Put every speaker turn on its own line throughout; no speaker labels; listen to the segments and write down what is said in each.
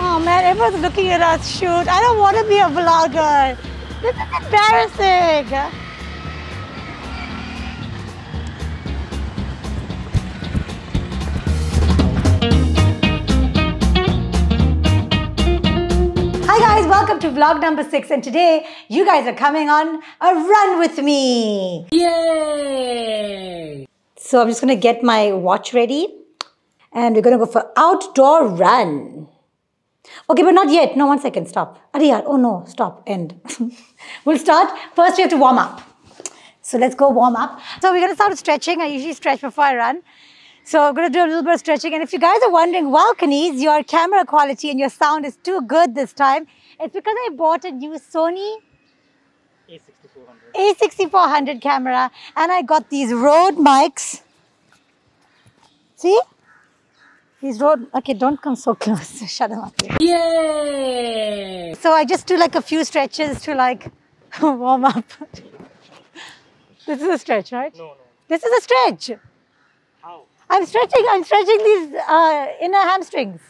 Oh man, everyone's looking at us shoot. I don't want to be a vlogger. This is embarrassing. Hi guys, welcome to vlog number six, and today you guys are coming on a run with me. Yay! So I'm just gonna get my watch ready, and we're gonna go for outdoor run. Okay, but not yet. No, one second. Stop. Ariyar. Oh no, stop. End. we'll start. First, we have to warm up. So let's go warm up. So we're gonna start with stretching. I usually stretch before I run. So I'm gonna do a little bit of stretching. And if you guys are wondering, wow, Kaneez, your camera quality and your sound is too good this time, it's because I bought a new Sony
A6400.
A6400 camera and I got these Rode mics. See? These Rode, okay, don't come so close. Shut them up. Yay! So I just do like a few stretches to like warm up. this is a stretch, right?
No, no.
This is a stretch.
How?
I'm stretching, I'm stretching these uh, inner hamstrings.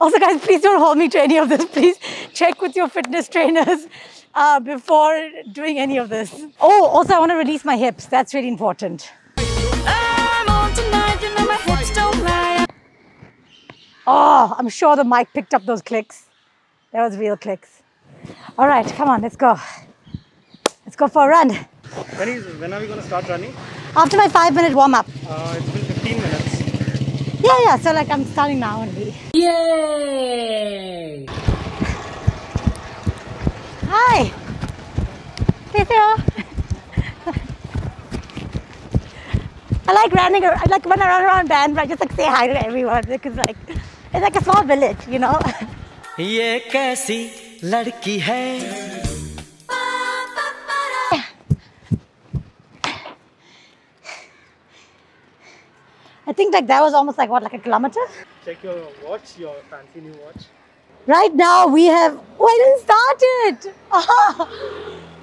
Also, guys, please don't hold me to any of this. Please check with your fitness trainers uh, before doing any of this. Oh, also, I want to release my hips. That's really important. Oh, I'm sure the mic picked up those clicks. That was real clicks. All right, come on, let's go. Let's go for a run.
When, is, when are we going to start running?
After my five minute warm up.
Uh, it's been 15 minutes.
Yeah, yeah, so like I'm starting now only.
Yay!
Hi! I like running, I like when I run around band, I just like say hi to everyone because like it's like a small village, you know.
ये कैसी लड़की है
I think like that was almost like what, like a kilometer.
Check your watch, your fancy new watch.
Right now we have. Oh, I didn't start it.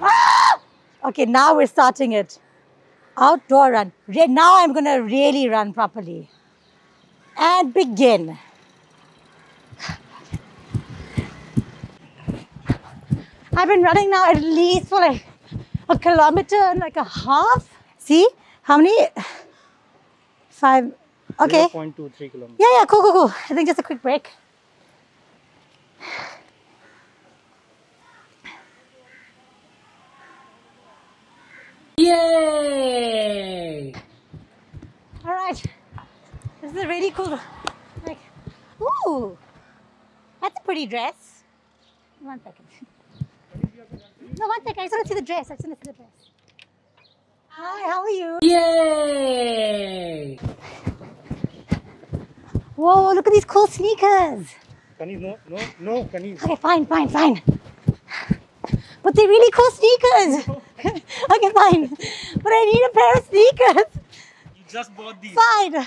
Ah! Okay, now we're starting it. Outdoor run. Re- Now I'm gonna really run properly. And begin. I've been running now at least for like a kilometer and like a half. See how many? Five. Okay.
0.23 kilometers.
Yeah, yeah, cool, cool, cool. I think just a quick break.
Yay!
All right. This is a really cool. Like, ooh, that's a pretty dress. One second. No, one second. I just want to see the dress. I just want to see the dress. Hi, how are you?
Yay!
Whoa, look at these cool sneakers.
Kaneez, no, no, no, Kaneez.
Okay, fine, fine, fine. But they're really cool sneakers. okay, fine. But I need a pair of sneakers.
You just bought these.
Fine.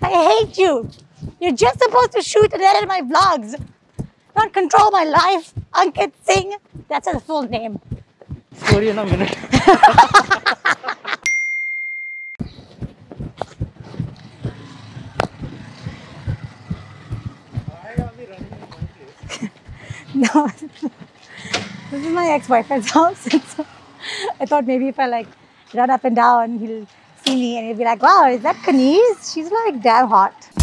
I hate you. You're just supposed to shoot and edit my vlogs, not control my life. Ankit Singh, that's his full name.
Story in a minute. Why are we running in one place?
No, this is my ex-boyfriend's house. so I thought maybe if I like run up and down, he'll see me and he'll be like, "Wow, is that Kaneez? She's like damn hot."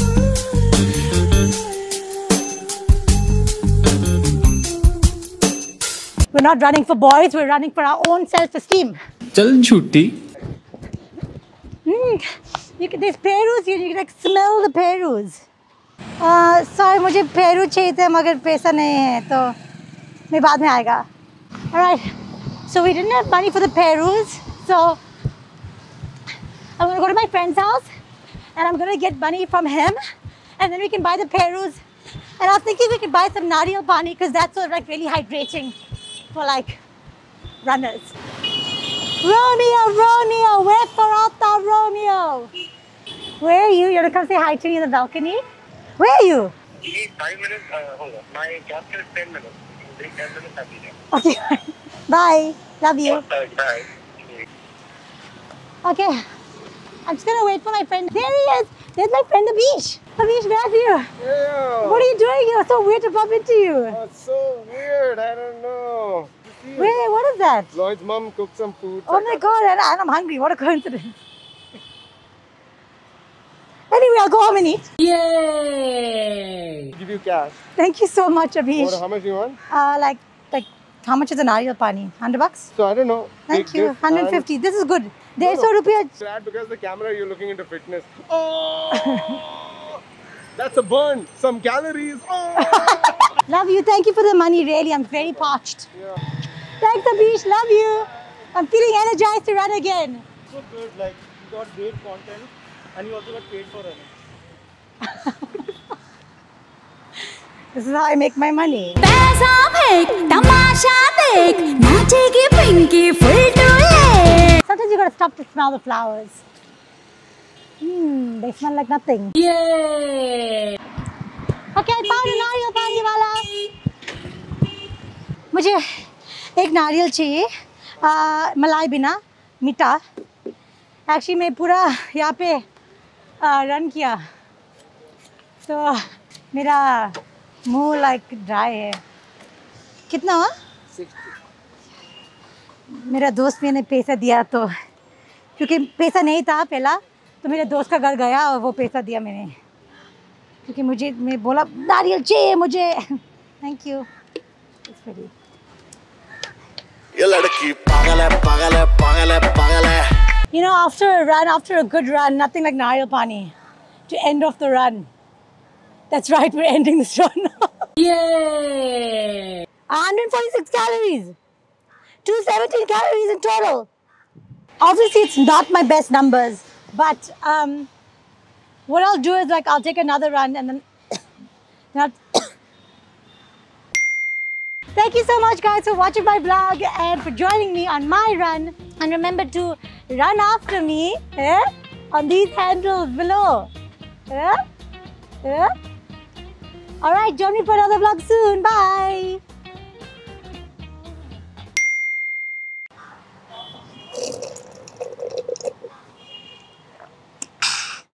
We're not running for boys. We're running for our own self-esteem.
चल झूठी
Mm, you can, there's perus here. You can like smell the perus. Uh, sorry, मुझे Peru चाहिए थे मगर पैसा नहीं है तो मैं बाद में आएगा. Alright. So we didn't have money for the perus. So I'm gonna go to my friend's house and I'm gonna get money from him and then we can buy the perus. And I was thinking we could buy some nariyal pani because that's sort of like really hydrating for like runners. Romeo, Romeo, where Farata, Romeo? Where are you? You want to come say hi to me in the balcony? Where are you?
You five minutes? Uh, hold on. My gas is 10 minutes. You can take 10 minutes, I'll.
Okay. Bye. Love you.
Uh, bye.
Okay. I'm just gonna wait for my friend. There he is. There's my friend, the beach. Abish, nephew.
Yeah.
What are you doing here? So weird to bump into you.
That's so weird. I don't know.
Wait, what is that?
Lloyd's mom cooked some food.
Oh my god, and, and I'm hungry. What a coincidence. Anyway, I'll go home and eat.
Yay!
Give you cash.
Thank you so much,
What,
Abish.
how much do you want?
Uh, like, like, how much is an nariyal pani? 100 bucks?
So I don't know.
Thank
Big
you.
gift.
150. This is good.
No,
There's
no.
so rupiah.
Sad because the camera you're looking into fitness. Oh, that's a burn. Some calories. Oh.
Love you. Thank you for the money. Really, I'm very parched.
yeah
Thanks, Abish. Love you. I'm feeling energized to run again.
So good, like you got great content and you also got paid for running.
This is how I make my money.
पैसा फेंक तमाशा देख नाचेगी Pinky full to
Sometimes you gotta stop to smell the flowers. Hmm, they smell like nothing.
Yay!
Okay, I found a नारियल पानी वाला मुझे एक नारियल चाहिए आ, मलाई बिना मीठा। एक्चुअली मैं पूरा यहाँ पे आ, रन किया। तो मेरा मुँह लाइक ड्राई है। कितना हुआ? मेरा दोस्त मैंने पैसा दिया तो क्योंकि पैसा नहीं था पहला तो मेरे दोस्त का घर गया और वो पैसा दिया मैंने। क्योंकि मुझे मैं बोला नारियल चाहिए मुझे। थैंक यू
ये लड़की
You know, after a run, after a good run, nothing like nariyal pani to end off the run. That's right, we're ending this run now.
Yay!
146 calories, 217 calories in total. Obviously, it's not my best numbers, but um, what I'll do is like I'll take another run and then. then I'll Thank you so much, guys, for watching my vlog and for joining me on my run. And remember to run after me eh, on these handles below. Eh? Eh? All right, join me for another vlog soon. Bye.